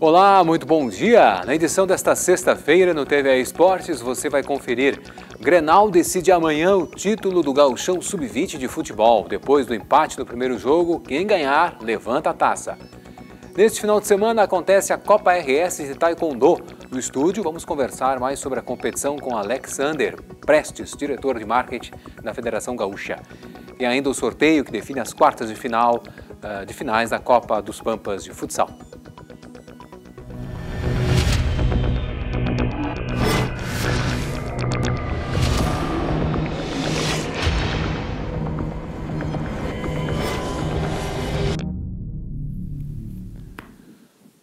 Olá, muito bom dia! Na edição desta sexta-feira no TV Esportes você vai conferir Grenal decide amanhã o título do Gauchão Sub-20 de futebol. Depois do empate no primeiro jogo, quem ganhar levanta a taça. Neste final de semana acontece a Copa RS de Taekwondo. No estúdio vamos conversar mais sobre a competição com Alexander Prestes, diretor de marketing da Federação Gaúcha. E ainda o sorteio que define as quartas de final uh, de finais da Copa dos Pampas de futsal.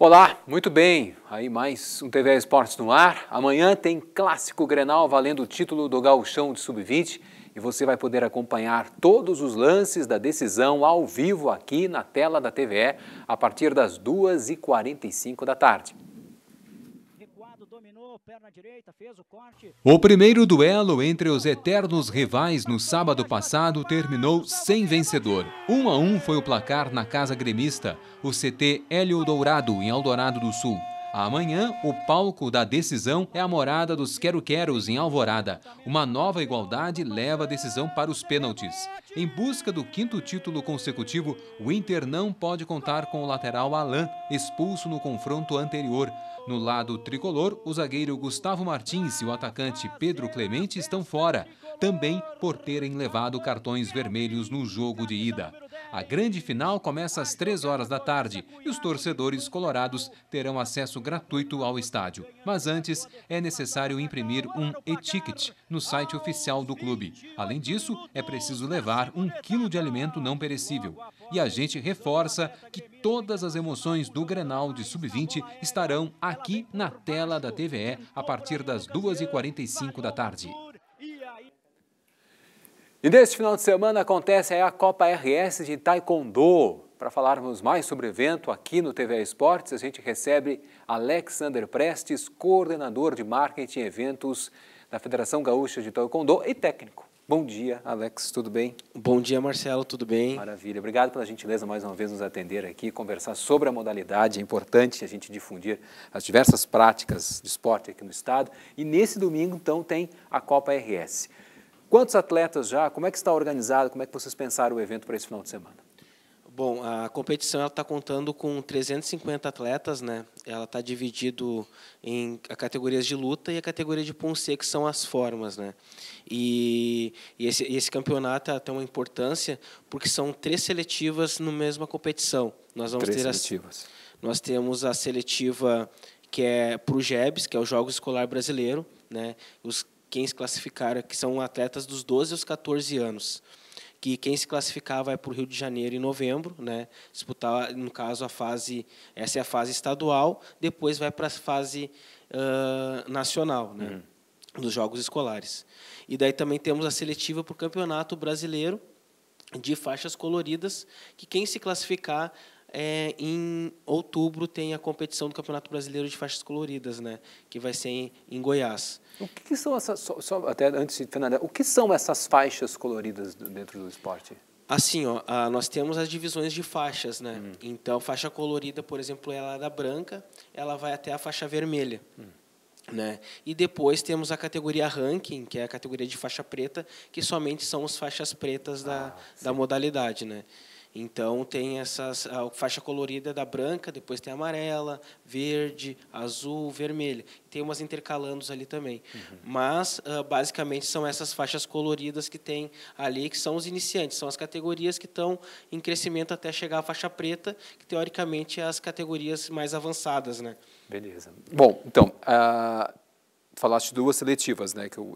Olá, muito bem. Aí mais um TV Esportes no ar. Amanhã tem clássico Grenal valendo o título do Gauchão de Sub-20 e você vai poder acompanhar todos os lances da decisão ao vivo aqui na tela da TVE a partir das 2h45 da tarde. O primeiro duelo entre os eternos rivais no sábado passado terminou sem vencedor. Um a um foi o placar na Casa Gremista, o CT Hélio Dourado, em Eldorado do Sul. Amanhã, o palco da decisão é a morada dos Quero-Queros, em Alvorada. Uma nova igualdade leva a decisão para os pênaltis. Em busca do quinto título consecutivo, o Inter não pode contar com o lateral Alain, expulso no confronto anterior. No lado tricolor, o zagueiro Gustavo Martins e o atacante Pedro Clemente estão fora, também por terem levado cartões vermelhos no jogo de ida. A grande final começa às 3 horas da tarde e os torcedores colorados terão acesso gratuito ao estádio. Mas antes, é necessário imprimir um e-ticket no site oficial do clube. Além disso, é preciso levar um quilo de alimento não perecível. E a gente reforça que todas as emoções do Grenal de Sub-20 estarão aqui na tela da TVE a partir das 2h45 da tarde. E neste final de semana acontece a Copa RS de Taekwondo. Para falarmos mais sobre o evento aqui no TV Esportes, a gente recebe Alexander Prestes, coordenador de marketing e eventos da Federação Gaúcha de Taekwondo e técnico. Bom dia, Alex, tudo bem? Bom dia, Marcelo, tudo bem? Maravilha. Obrigado pela gentileza mais uma vez nos atender aqui, conversar sobre a modalidade. É importante a gente difundir as diversas práticas de esporte aqui no estado. E nesse domingo, então, tem a Copa RS. Quantos atletas já? Como é que está organizado? Como é que vocês pensaram o evento para esse final de semana? Bom, a competição está contando com 350 atletas, né? Ela está dividido em categorias de luta e a categoria de ponce, que são as formas, né? E, e esse, esse, campeonato tem uma importância porque são três seletivas no mesma competição. Nós vamos três ter seletivas. As, nós temos a seletiva que é para o JEBS, que é o Jogos Escolar Brasileiro, né? Os quem se classificar, que são atletas dos 12 aos 14 anos. Que quem se classificar vai para o Rio de Janeiro em novembro, né? disputar, no caso, a fase, essa é a fase estadual, depois vai para a fase uh, nacional, né? Uhum. dos Jogos Escolares. E daí também temos a seletiva para o Campeonato Brasileiro de faixas coloridas, que quem se classificar é, em outubro tem a competição do Campeonato Brasileiro de Faixas Coloridas, né, que vai ser em, em Goiás. O que são essas, só, só, até antes de finalizar, o que são essas faixas coloridas dentro do esporte? Assim, ó, a, nós temos as divisões de faixas, né? Hum. Então, faixa colorida, por exemplo, ela é da branca, ela vai até a faixa vermelha. Hum. Né? E depois temos a categoria ranking, que é a categoria de faixa preta, que somente são as faixas pretas da, ah, da modalidade. Né? Então tem essas a faixa colorida da branca, depois tem amarela, verde, azul, vermelha. Tem umas intercalandos ali também. Uhum. Mas uh, basicamente são essas faixas coloridas que tem ali que são os iniciantes, são as categorias que estão em crescimento até chegar à faixa preta, que teoricamente é as categorias mais avançadas, né? Beleza. Bom, então, uh, falaste duas seletivas, né? Que eu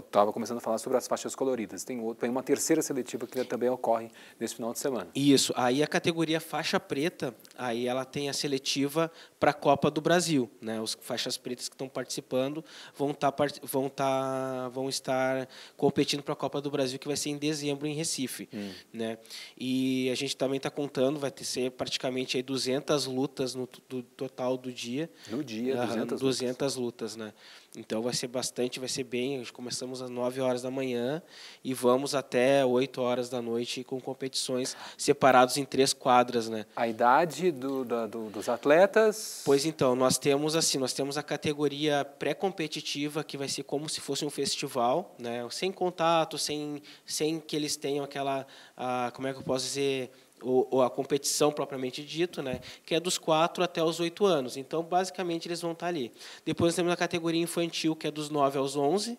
estava começando a falar sobre as faixas coloridas. Tem, outro, tem uma terceira seletiva que também ocorre nesse final de semana. Isso. Aí a categoria faixa preta, aí ela tem a seletiva para a Copa do Brasil, né? Os faixas pretas que estão participando vão estar tá, vão tá, vão estar competindo para a Copa do Brasil que vai ser em dezembro em Recife, hum. né? E a gente também está contando, vai ter ser praticamente aí 200 lutas no do, total do dia. No dia, 200, 200 lutas. lutas, né? Então vai ser bastante, vai ser bem. Começamos às 9 horas da manhã e vamos até 8 horas da noite com competições separados em três quadras, né? A idade do, do, dos atletas? Pois então, nós temos assim, nós temos a categoria pré-competitiva que vai ser como se fosse um festival, né? Sem contato, sem, sem que eles tenham aquela, a, como é que eu posso dizer, ou, a competição propriamente dito, né, que é dos 4 até os 8 anos. Então, basicamente, eles vão estar ali. Depois nós temos a categoria infantil, que é dos 9 aos 11.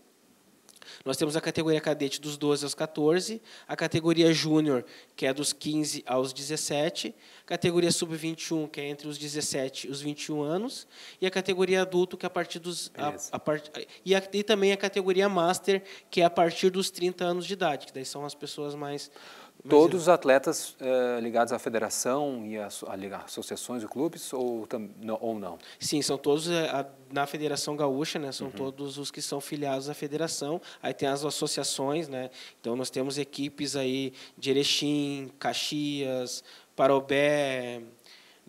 Nós temos a categoria cadete dos 12 aos 14, a categoria júnior, que é dos 15 aos 17, categoria sub-21, que é entre os 17 e os 21 anos, e a categoria adulto, que é a partir dos a, a part, e, a, e também a categoria master, que é a partir dos 30 anos de idade, que daí são as pessoas mais Todos os atletas eh, ligados à federação e às associações e clubes ou, ou não? Sim, são todos eh, a, na Federação Gaúcha, né? São uhum. todos os que são filiados à federação. Aí tem as associações, né? Então nós temos equipes aí de Erechim, Caxias, Parobé,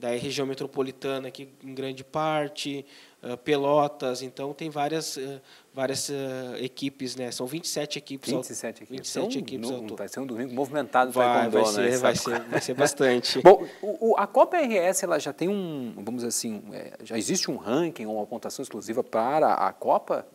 da região metropolitana aqui em grande parte, uh, Pelotas, então tem várias uh, várias uh, equipes, né? São 27 equipes. 27 equipes. 27 então, equipes no, Vai ser um domingo movimentado vai, vai ser, né? vai ser, vai ser bastante. Bom, o, a Copa RS ela já tem um, vamos dizer assim, é, já existe um ranking, uma pontuação exclusiva para a Copa?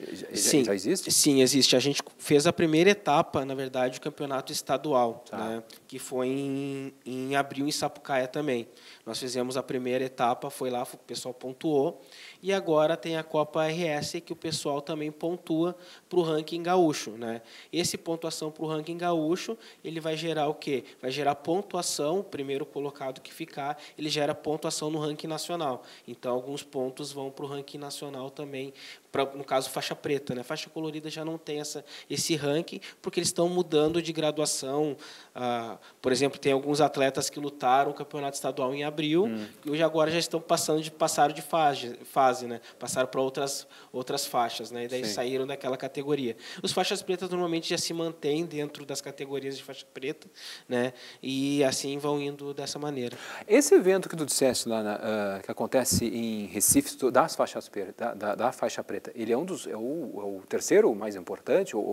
Já, sim, já existe? Sim, existe. A gente fez a primeira etapa, na verdade, do campeonato estadual, tá. né, que foi em, em abril em Sapucaia também. Nós fizemos a primeira etapa, foi lá, o pessoal pontuou, e agora tem a Copa RS, que o pessoal também pontua para o ranking gaúcho. Né? Esse pontuação para o ranking gaúcho, ele vai gerar o quê? Vai gerar pontuação, o primeiro colocado que ficar, ele gera pontuação no ranking nacional. Então, alguns pontos vão para o ranking nacional também, pra, no caso, faixa preta. Né? Faixa colorida já não tem essa, esse ranking, porque eles estão mudando de graduação. Ah, por exemplo, tem alguns atletas que lutaram o campeonato estadual em abril, hum. e hoje agora já estão passando de passaram de fase, fase né? Passaram para outras outras faixas, né? E daí Sim. saíram daquela categoria. Os faixas pretas normalmente já se mantêm dentro das categorias de faixa preta, né? E assim vão indo dessa maneira. Esse evento que tu disseste lá, na, uh, que acontece em Recife, das faixas da, da, da, faixa preta, ele é um dos é o, é o terceiro mais importante, ou,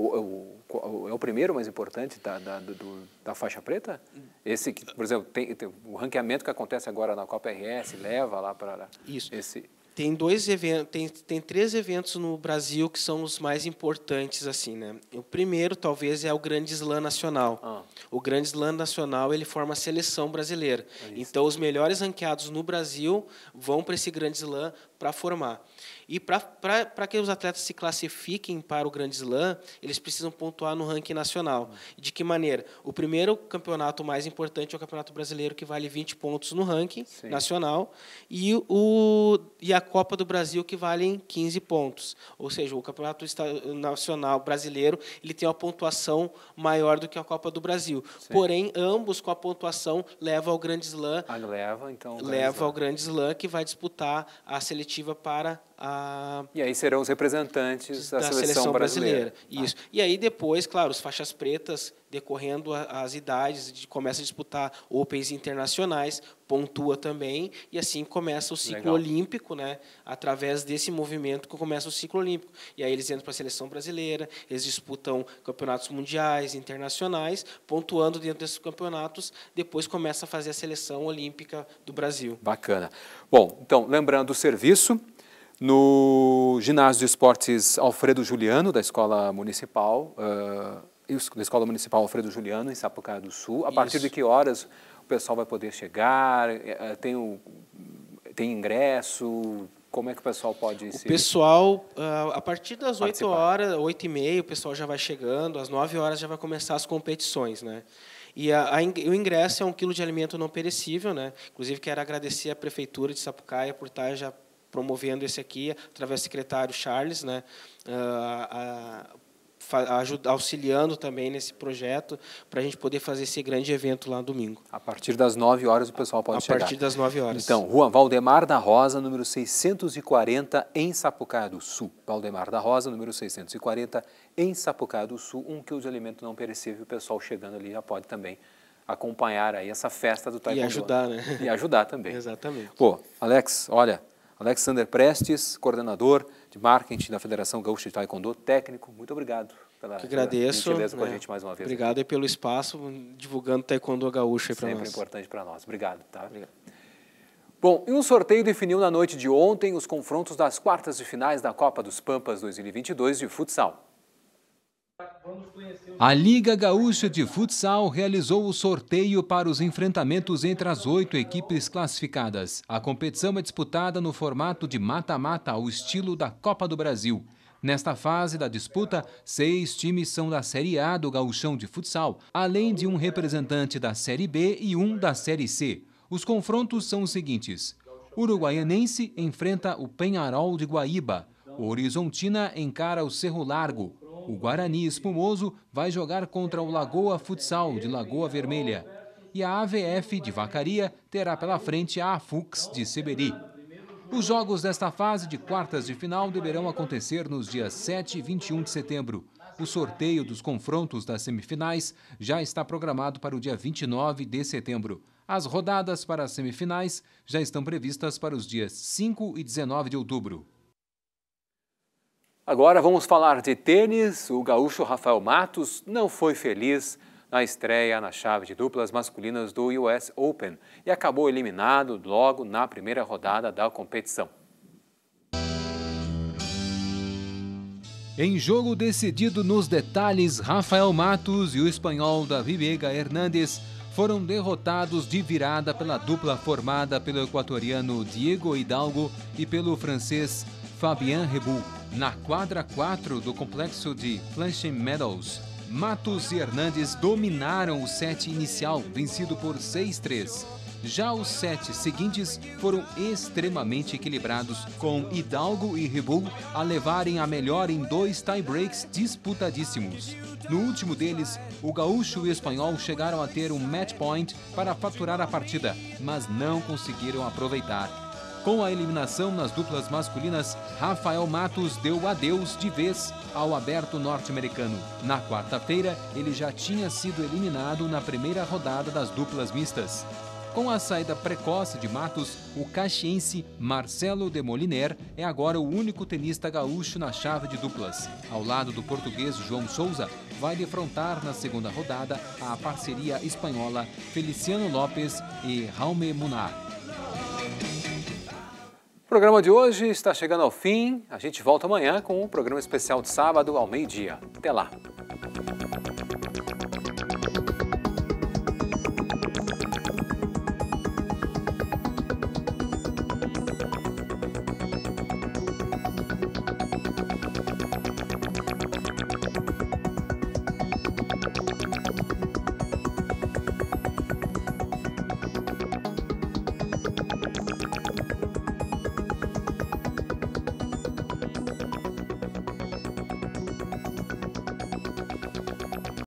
ou, é o primeiro mais importante da, da, do, da faixa preta? Esse que, por exemplo, tem, tem o ranqueamento que acontece agora na Copa RS leva lá para Isso. esse tem dois eventos, tem, tem três eventos no Brasil que são os mais importantes assim, né? O primeiro talvez é o Grande Slam Nacional. Ah. O Grande Slam Nacional ele forma a seleção brasileira. É então os melhores ranqueados no Brasil vão para esse Grande Slam para formar. E para que os atletas se classifiquem para o Grande Slam, eles precisam pontuar no ranking nacional. De que maneira? O primeiro campeonato mais importante é o Campeonato Brasileiro, que vale 20 pontos no ranking Sim. nacional, e, o, e a Copa do Brasil, que vale 15 pontos. Ou seja, o Campeonato Nacional Brasileiro ele tem uma pontuação maior do que a Copa do Brasil. Sim. Porém, ambos com a pontuação levam ao Grande Slam. Ah, leva, então. Leva ao Grande Slam, que vai disputar a seletiva para a, e aí serão os representantes da, da seleção, seleção, brasileira. brasileira. Isso. Ah. E aí depois, claro, os faixas pretas, decorrendo as idades, de, começa a disputar Opens internacionais, pontua também, e assim começa o ciclo Legal. olímpico, né? através desse movimento que começa o ciclo olímpico. E aí eles entram para a seleção brasileira, eles disputam campeonatos mundiais, internacionais, pontuando dentro desses campeonatos, depois começa a fazer a seleção olímpica do Brasil. Bacana. Bom, então, lembrando o serviço, no ginásio de esportes Alfredo Juliano, da Escola Municipal, uh, da Escola Municipal Alfredo Juliano, em Sapucaia do Sul. A Isso. partir de que horas o pessoal vai poder chegar? Eh, tem, o, tem ingresso? Como é que o pessoal pode O se... pessoal, uh, a partir das participar. 8 horas, 8 e meia, o pessoal já vai chegando, às 9 horas já vai começar as competições, né? E a, a, o ingresso é um quilo de alimento não perecível, né? Inclusive, quero agradecer à Prefeitura de Sapucaia por estar já promovendo esse aqui, através do secretário Charles, né, uh, auxiliando também nesse projeto para a gente poder fazer esse grande evento lá no domingo. A partir das 9 horas o pessoal pode a chegar. A partir das 9 horas. Então, Rua Valdemar da Rosa, número 640, em Sapucaia do Sul. Valdemar da Rosa, número 640, em Sapucaia do Sul. Um quilo de alimento não perecível. O pessoal chegando ali já pode também acompanhar aí essa festa do Taekwondo. E ajudar, né? E ajudar também. Exatamente. Pô, Alex, olha, Alexander Prestes, coordenador de marketing da Federação Gaúcha de Taekwondo, técnico, muito obrigado pela que agradeço, né? com a gente mais uma vez. Obrigado aí pelo espaço, divulgando Taekwondo Gaúcha para nós. Sempre importante para nós. Obrigado, tá? Obrigado. Bom, e um sorteio definiu na noite de ontem os confrontos das quartas de finais da Copa dos Pampas 2022 de futsal. A Liga Gaúcha de Futsal realizou o sorteio para os enfrentamentos entre as oito equipes classificadas. A competição é disputada no formato de mata-mata, ao estilo da Copa do Brasil. Nesta fase da disputa, seis times são da Série A do Gauchão de Futsal, além de um representante da Série B e um da Série C. Os confrontos são os seguintes. Uruguaianense enfrenta o Penharol de Guaíba. Horizontina encara o Cerro Largo. O Guarani Espumoso vai jogar contra o Lagoa Futsal de Lagoa Vermelha. E a AVF de Vacaria terá pela frente a AFUX de Seberi. Os jogos desta fase de quartas de final deverão acontecer nos dias 7 e 21 de setembro. O sorteio dos confrontos das semifinais já está programado para o dia 29 de setembro. As rodadas para as semifinais já estão previstas para os dias 5 e 19 de outubro. Agora vamos falar de tênis. O gaúcho Rafael Matos não foi feliz na estreia na chave de duplas masculinas do US Open e acabou eliminado logo na primeira rodada da competição. Em jogo decidido nos detalhes, Rafael Matos e o espanhol Davi Vega Hernández foram derrotados de virada pela dupla formada pelo equatoriano Diego Hidalgo e pelo francês Fabien Rebou na quadra 4 do complexo de Flushing Meadows. Matos e Hernandes dominaram o set inicial, vencido por 6-3. Já os sete seguintes foram extremamente equilibrados, com Hidalgo e Rebul a levarem a melhor em dois tie-breaks disputadíssimos. No último deles, o gaúcho e o espanhol chegaram a ter um match point para faturar a partida, mas não conseguiram aproveitar. Com a eliminação nas duplas masculinas, Rafael Matos deu adeus de vez ao aberto norte-americano. Na quarta-feira, ele já tinha sido eliminado na primeira rodada das duplas mistas. Com a saída precoce de Matos, o caxiense Marcelo de Moliner é agora o único tenista gaúcho na chave de duplas. Ao lado do português João Souza, vai defrontar na segunda rodada a parceria espanhola Feliciano Lopes e Jaume Munar. O programa de hoje está chegando ao fim. A gente volta amanhã com um programa especial de sábado ao meio-dia. Até lá!